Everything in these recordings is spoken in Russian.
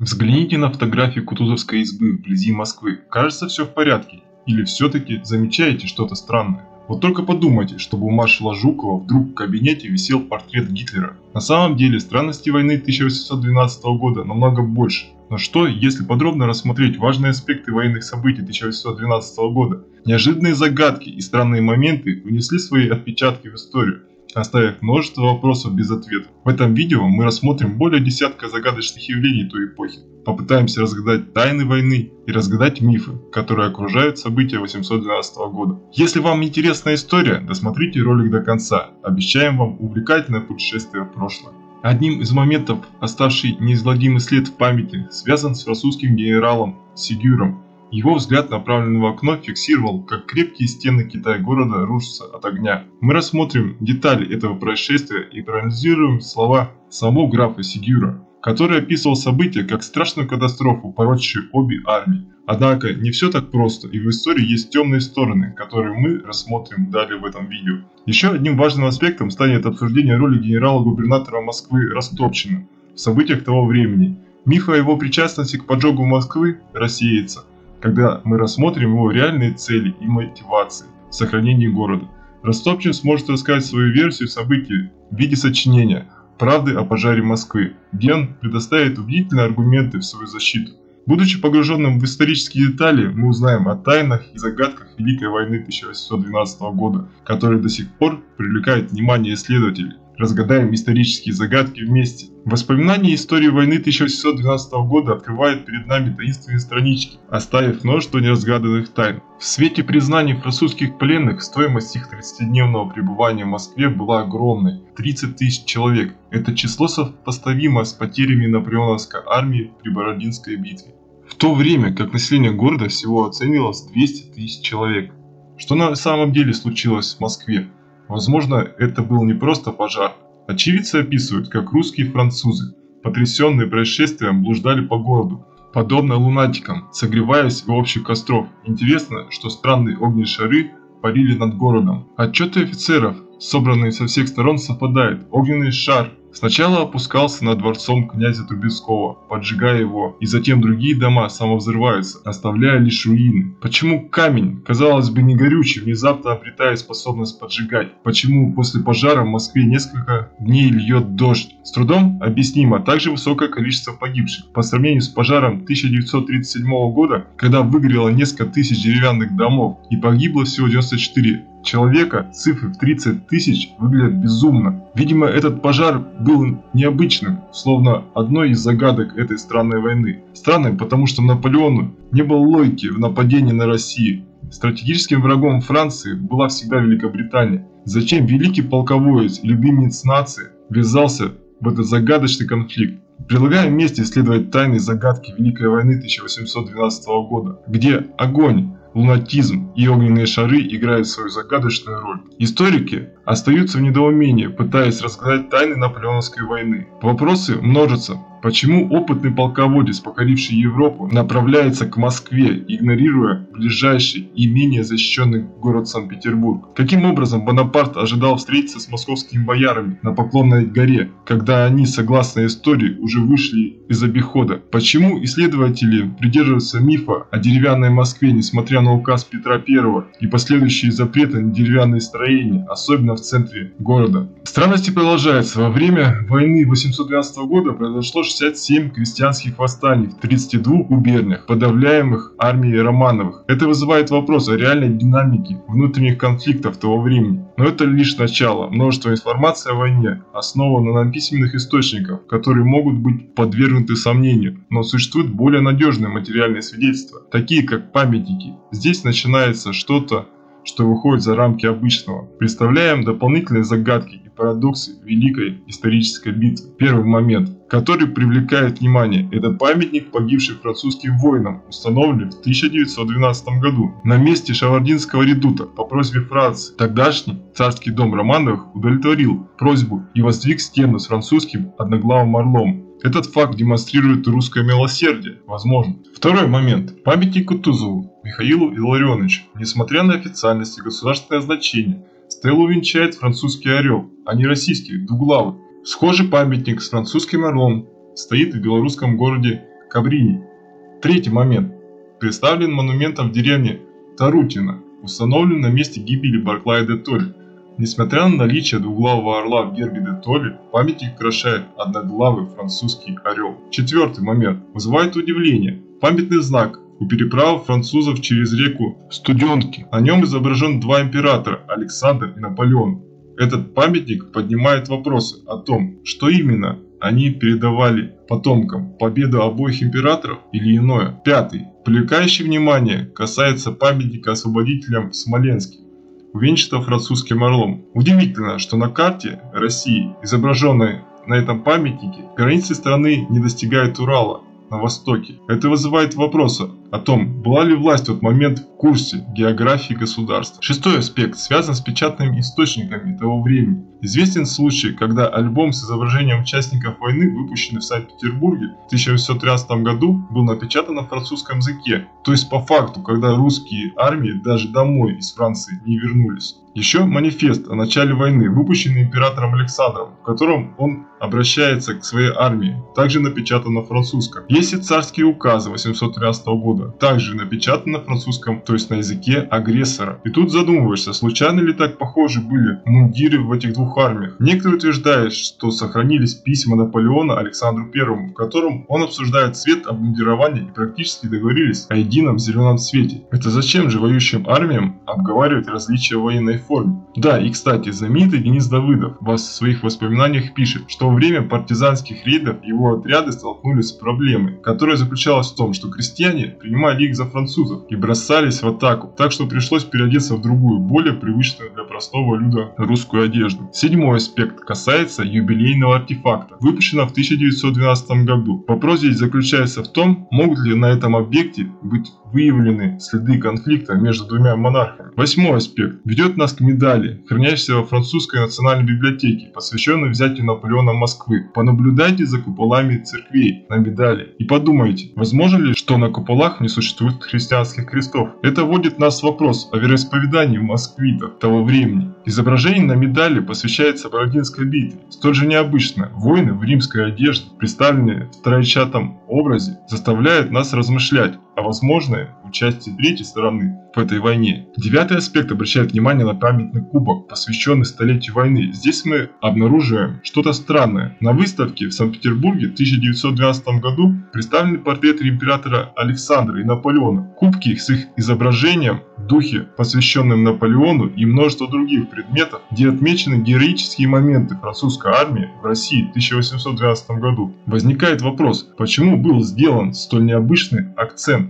Взгляните на фотографии Кутузовской избы вблизи Москвы. Кажется, все в порядке. Или все-таки замечаете что-то странное? Вот только подумайте, чтобы у маршала Жукова вдруг в кабинете висел портрет Гитлера. На самом деле, странности войны 1812 года намного больше. Но что, если подробно рассмотреть важные аспекты военных событий 1812 года? Неожиданные загадки и странные моменты внесли свои отпечатки в историю оставив множество вопросов без ответа. В этом видео мы рассмотрим более десятка загадочных явлений той эпохи. Попытаемся разгадать тайны войны и разгадать мифы, которые окружают события 812 года. Если вам интересна история, досмотрите ролик до конца. Обещаем вам увлекательное путешествие в прошлое. Одним из моментов, оставший неизгладимый след в памяти, связан с французским генералом Сигюром, его взгляд, направленный в окно, фиксировал, как крепкие стены Китай-города рушатся от огня. Мы рассмотрим детали этого происшествия и проанализируем слова самого графа Сигюра, который описывал события как страшную катастрофу, порочившую обе армии. Однако не все так просто, и в истории есть темные стороны, которые мы рассмотрим далее в этом видео. Еще одним важным аспектом станет обсуждение роли генерала-губернатора Москвы Ростопчина в событиях того времени. Миф о его причастности к поджогу Москвы рассеется, когда мы рассмотрим его реальные цели и мотивации в сохранении города. Ростопчин сможет рассказать свою версию событий в виде сочинения «Правды о пожаре Москвы», где он предоставит убедительные аргументы в свою защиту. Будучи погруженным в исторические детали, мы узнаем о тайнах и загадках Великой войны 1812 года, которые до сих пор привлекают внимание исследователей разгадаем исторические загадки вместе. Воспоминания истории войны 1812 года открывают перед нами таинственные странички, оставив множество неразгаданных тайн. В свете признаний французских пленных стоимость их 30-дневного пребывания в Москве была огромной – 30 тысяч человек. Это число сопоставимо с потерями наполеоновской армии при Бородинской битве. В то время как население города всего оценивалось 200 тысяч человек. Что на самом деле случилось в Москве? Возможно, это был не просто пожар. Очевидцы описывают, как русские и французы, потрясенные происшествием, блуждали по городу, подобно лунатикам, согреваясь у общих костров. Интересно, что странные огненные шары парили над городом. Отчеты офицеров, собранные со всех сторон, совпадают. Огненный шар Сначала опускался над дворцом князя Трубецкого, поджигая его, и затем другие дома самовзрываются, оставляя лишь руины. Почему камень, казалось бы не горючий, внезапно обретает способность поджигать? Почему после пожара в Москве несколько дней льет дождь? С трудом объяснимо также высокое количество погибших. По сравнению с пожаром 1937 года, когда выгорело несколько тысяч деревянных домов и погибло всего 94 человека, цифры в 30 тысяч выглядят безумно. Видимо, этот пожар был необычным, словно одной из загадок этой странной войны. Странным, потому что Наполеону не было логики в нападении на Россию. Стратегическим врагом Франции была всегда Великобритания. Зачем великий полководец любимец нации ввязался в этот загадочный конфликт? Предлагаем вместе исследовать тайны загадки Великой войны 1812 года, где огонь лунатизм и огненные шары играют свою загадочную роль. Историки остаются в недоумении, пытаясь разгадать тайны Наполеоновской войны. Вопросы множатся. Почему опытный полководец, покоривший Европу, направляется к Москве, игнорируя ближайший и менее защищенный город Санкт-Петербург? Каким образом Бонапарт ожидал встретиться с московскими боярами на Поклонной горе, когда они, согласно истории, уже вышли из обихода? Почему исследователи придерживаются мифа о деревянной Москве, несмотря на указ Петра I и последующие запреты на деревянные строения, особенно в центре города? Странности продолжаются. Во время войны 812 года произошло 67 крестьянских восстаний в 32 губерниях, подавляемых армией Романовых. Это вызывает вопрос о реальной динамике внутренних конфликтов того времени. Но это лишь начало. Множество информации о войне основано на письменных источниках, которые могут быть подвергнуты сомнению. Но существуют более надежные материальные свидетельства, такие как памятники. Здесь начинается что-то что выходит за рамки обычного. Представляем дополнительные загадки и парадоксы Великой исторической битвы. Первый момент, который привлекает внимание, это памятник погибшим французским воинам, установленный в 1912 году на месте Шавардинского редута по просьбе Франции. Тогдашний царский дом Романовых удовлетворил просьбу и воздвиг стену с французским одноглавым орлом, этот факт демонстрирует русское милосердие, возможно. Второй момент. Памятник Кутузову Михаилу Илларионовичу, несмотря на официальность и государственное значение, стелу венчает французский орел, а не российский, двуглавый. Схожий памятник с французским орлом стоит в белорусском городе Кабрини. Третий момент. Представлен монументом в деревне Тарутино, установлен на месте гибели Барклая де Толли. Несмотря на наличие двуглавого орла в гербе де Толли, памятник украшает одноглавый французский орел. Четвертый момент. Вызывает удивление. Памятный знак у переправы французов через реку Студенки. На нем изображен два императора – Александр и Наполеон. Этот памятник поднимает вопросы о том, что именно они передавали потомкам, победу обоих императоров или иное. Пятый. Привлекающий внимание касается памятника освободителям в Смоленске, увенчанного французским орлом. Удивительно, что на карте России, изображенной на этом памятнике, границы страны не достигают Урала, на Востоке. Это вызывает вопросы о том, была ли власть в тот момент в курсе географии государства. Шестой аспект связан с печатными источниками того времени. Известен случай, когда альбом с изображением участников войны, выпущенный в Санкт-Петербурге в 1813 году, был напечатан на французском языке. То есть по факту, когда русские армии даже домой из Франции не вернулись. Еще манифест о начале войны, выпущенный императором Александром, в котором он обращается к своей армии, также напечатан на французском. Есть и царские указы 813 года, также напечатан на французском, то есть на языке агрессора. И тут задумываешься, случайно ли так похожи были мундиры в этих двух армиях? Некоторые утверждают, что сохранились письма Наполеона Александру I, в котором он обсуждает цвет обмундирования и практически договорились о едином зеленом цвете. Это зачем же воюющим армиям обговаривать различия военной форме. Да, и кстати, знаменитый Денис Давыдов в своих воспоминаниях пишет, что во время партизанских рейдов его отряды столкнулись с проблемой, которая заключалась в том, что крестьяне принимали их за французов и бросались в атаку, так что пришлось переодеться в другую, более привычную для простого люда русскую одежду. Седьмой аспект касается юбилейного артефакта, выпущенного в 1912 году. Вопрос здесь заключается в том, могут ли на этом объекте быть выявлены следы конфликта между двумя монархами. Восьмой аспект ведет нас к медали, хранящейся во французской национальной библиотеке, посвященной взятию Наполеона Москвы. Понаблюдайте за куполами церквей на медали и подумайте, возможно ли, что на куполах не существует христианских крестов. Это вводит нас в вопрос о вероисповедании москвитов того времени. Изображение на медали посвящается Бородинской битве. Столь же необычно, воины в римской одежде, представленные в тройчатом образе, заставляют нас размышлять о возможной участии третьей стороны в этой войне. Девятый аспект обращает внимание на памятный кубок, посвященный столетию войны. Здесь мы обнаруживаем что-то странное. На выставке в Санкт-Петербурге в 1912 году представлены портреты императора Александра и Наполеона. Кубки с их изображением в духе, посвященным Наполеону и множество других предметов, где отмечены героические моменты французской армии в России в 1812 году. Возникает вопрос, почему был сделан столь необычный акцент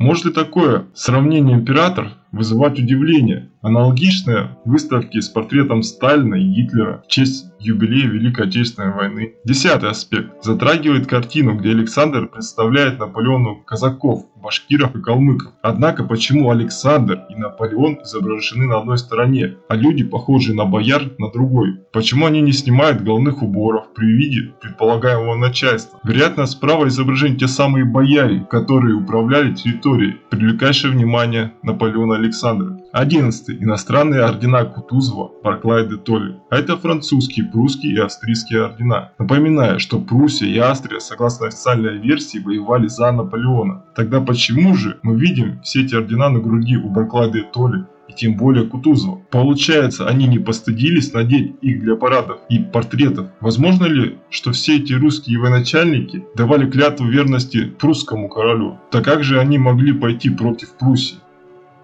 может ли такое сравнение император вызывать удивление? Аналогичное выставке с портретом Сталина и Гитлера в честь юбилея Великой Отечественной войны. Десятый аспект затрагивает картину, где Александр представляет Наполеону казаков, башкиров и калмыков. Однако почему Александр и Наполеон изображены на одной стороне, а люди, похожие на бояр, на другой? Почему они не снимают головных уборов при виде предполагаемого начальства? Вероятно, справа изображены те самые бояре, которые управляли территорией, привлекающие внимание Наполеона Александра. 11. Иностранные ордена Кутузова, Барклай де Толли. А это французские, прусские и австрийские ордена. Напоминаю, что Пруссия и Австрия, согласно официальной версии, воевали за Наполеона. Тогда почему же мы видим все эти ордена на груди у Барклай де Толли? И тем более Кутузова. Получается, они не постыдились надеть их для парадов и портретов. Возможно ли, что все эти русские военачальники давали клятву верности прусскому королю? Так как же они могли пойти против Пруссии?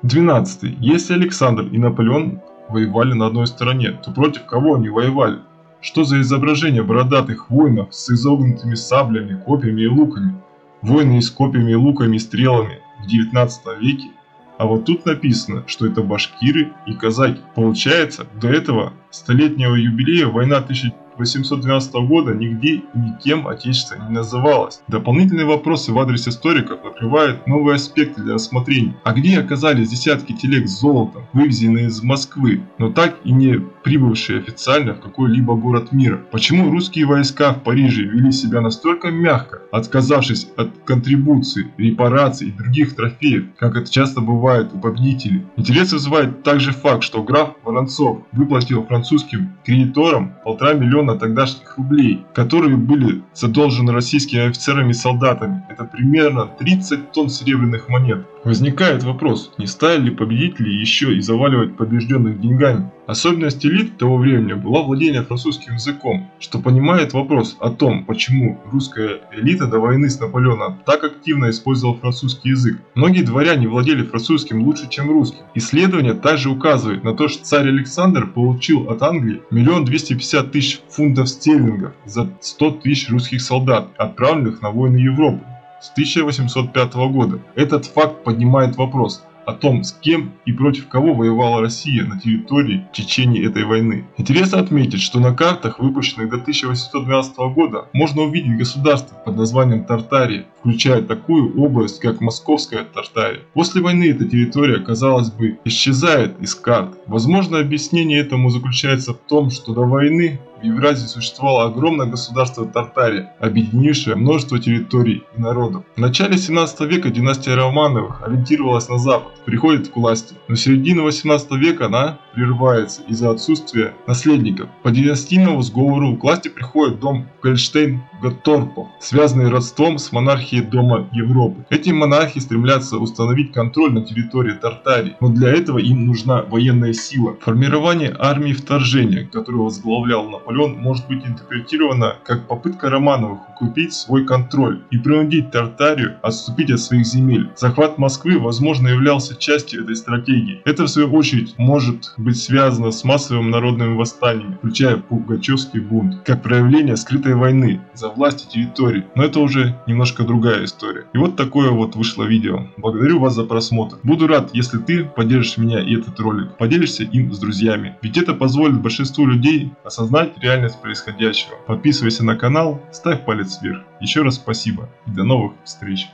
12. Если Александр и Наполеон воевали на одной стороне, то против кого они воевали? Что за изображение бородатых воинов с изогнутыми саблями, копьями и луками? Воины с копьями, луками и стрелами в 19 веке? А вот тут написано, что это башкиры и казаки. Получается, до этого столетнего юбилея война 1000 1812 года нигде и никем Отечество не называлось. Дополнительные вопросы в адрес историков открывают новые аспекты для рассмотрения. А где оказались десятки телег с золотом, вывезенные из Москвы, но так и не прибывшие официально в какой-либо город мира? Почему русские войска в Париже вели себя настолько мягко, отказавшись от контрибуций, репараций и других трофеев, как это часто бывает у победителей? Интерес вызывает также факт, что граф Воронцов выплатил французским кредиторам полтора миллиона миллиона тогдашних рублей, которые были задолжены российскими офицерами и солдатами. Это примерно 30 тонн серебряных монет. Возникает вопрос, не стали ли победители еще и заваливать побежденных деньгами? Особенность элит того времени была владение французским языком, что понимает вопрос о том, почему русская элита до войны с Наполеоном так активно использовала французский язык. Многие дворяне владели французским лучше, чем русским. Исследование также указывает на то, что царь Александр получил от Англии миллион двести пятьдесят тысяч фунтов стерлингов за 100 тысяч русских солдат, отправленных на войны Европы с 1805 года. Этот факт поднимает вопрос, о том, с кем и против кого воевала Россия на территории в течение этой войны. Интересно отметить, что на картах, выпущенных до 1812 года, можно увидеть государство под названием Тартария, включая такую область, как Московская Тартария. После войны эта территория, казалось бы, исчезает из карт. Возможно, объяснение этому заключается в том, что до войны в Евразии существовало огромное государство Тартария, объединившее множество территорий и народов. В начале 17 века династия Романовых ориентировалась на запад, приходит к власти, но в середине 18 века она прерывается из-за отсутствия наследников. По династийному сговору к власти приходит дом Гольштейн Готторпов, связанный родством с монархией Дома Европы. Эти монархи стремятся установить контроль на территории Тартарии, но для этого им нужна военная сила. Формирование армии вторжения, которую возглавлял Наполеон, может быть интерпретировано как попытка Романовых укрепить свой контроль и принудить Тартарию отступить от своих земель. Захват Москвы, возможно, являлся частью этой стратегии. Это, в свою очередь, может быть связано с массовым народным восстанием, включая Пугачевский бунт, как проявление скрытой войны за власть и территории. Но это уже немножко другая история. И вот такое вот вышло видео. Благодарю вас за просмотр. Буду рад, если ты поддержишь меня и этот ролик, поделишься им с друзьями. Ведь это позволит большинству людей осознать реальность происходящего. Подписывайся на канал, ставь палец вверх. Еще раз спасибо и до новых встреч.